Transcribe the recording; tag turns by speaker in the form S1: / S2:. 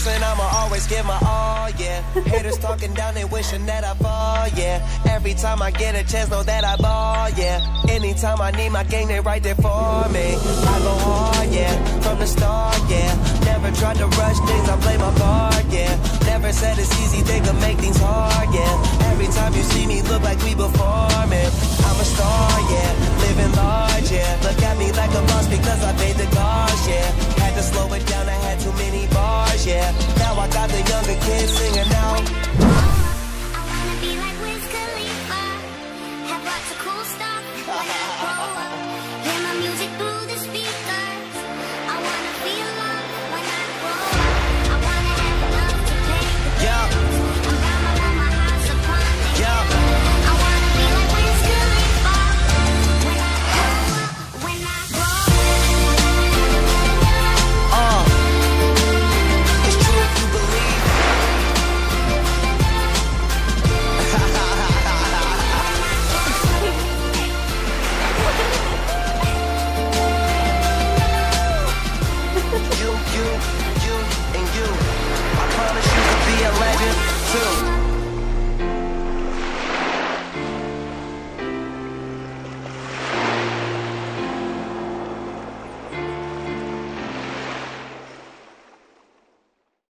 S1: hustling, I'ma always give my all, yeah. Haters talking down, they wishing that I fall, yeah. Every time I get a chance, know that I ball, yeah. Anytime I need my game, they right there for me. I go hard, yeah, from the start, yeah. Never tried to rush things, I play my part, yeah. Never said it's easy, they could make things hard, yeah. Every time you see me, look like we performing. I'm a star, yeah, living large, yeah. Look at me like a boss because I made the call. got the younger kids singing out.